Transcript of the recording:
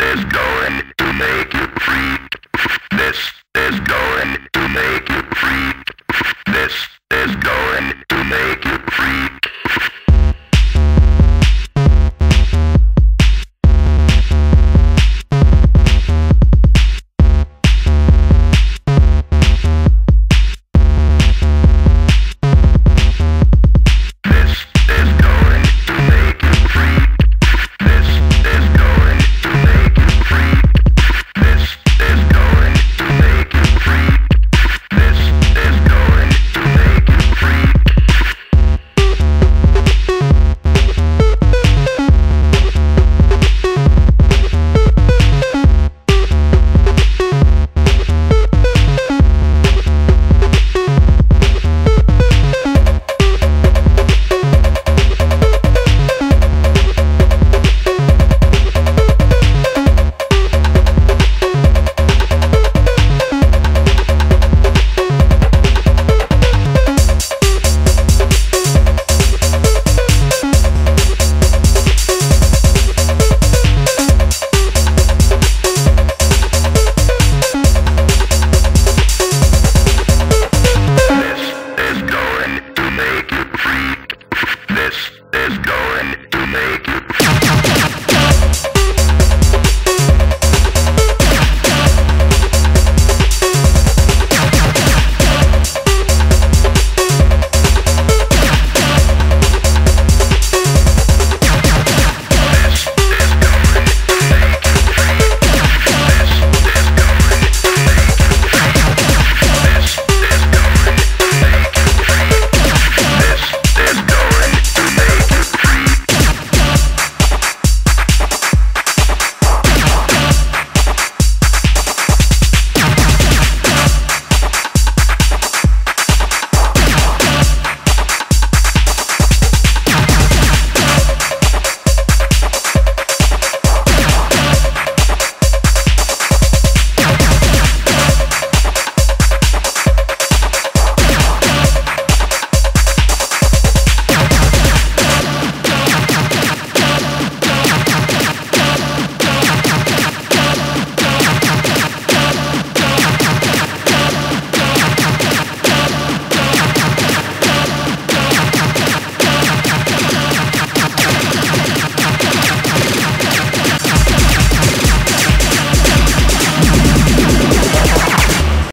is going